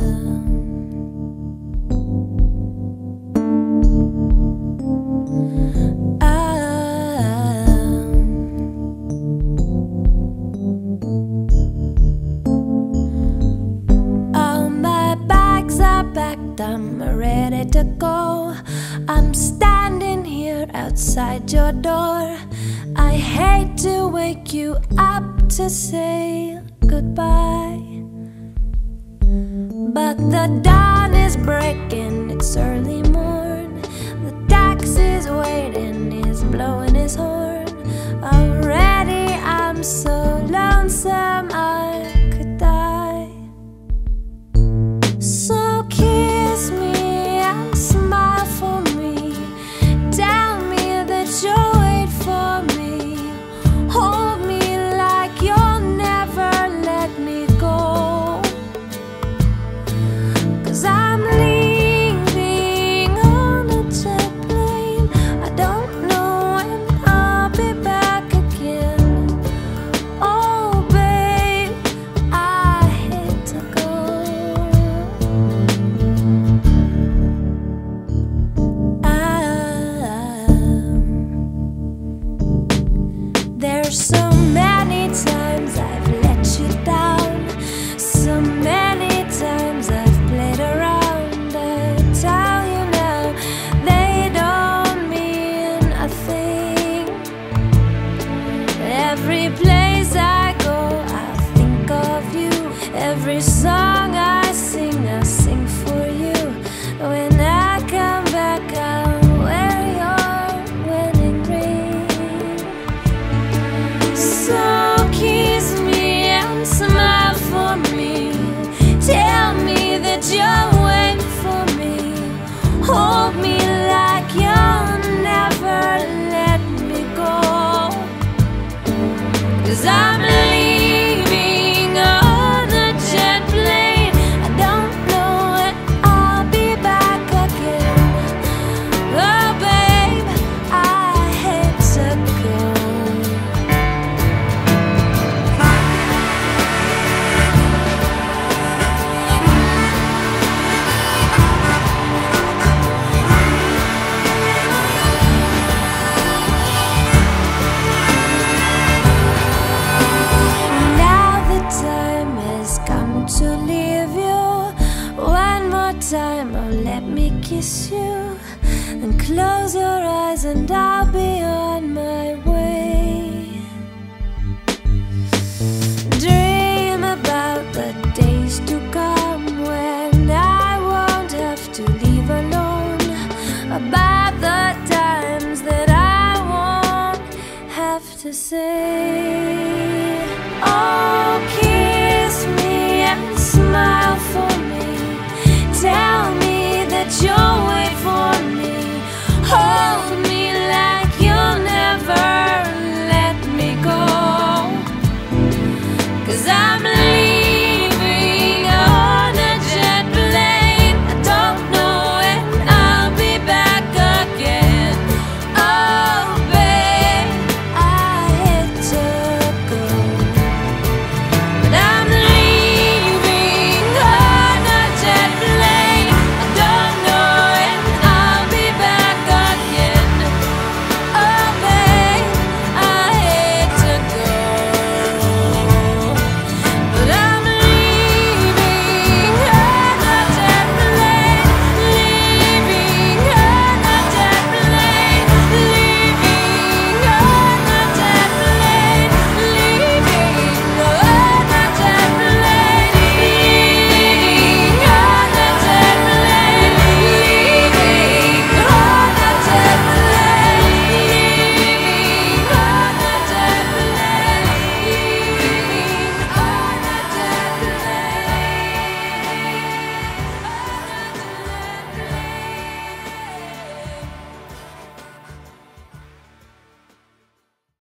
Ah. I'm ready to go. I'm standing here outside your door. I hate to wake you up to say goodbye. But the dawn is breaking, it's early morn. The taxi's waiting, he's blowing his horn. Already I'm so lonesome Every song I sing, I sing for you. When I come back, I'll wear your wedding ring. So kiss me and smile for me. Tell me that you'll wait for me. Hold me like you'll never let me go. Cause I'm time, oh, let me kiss you. And close your eyes, and I'll be on my way. Dream about the days to come when I won't have to leave alone. About the times that I won't have to say.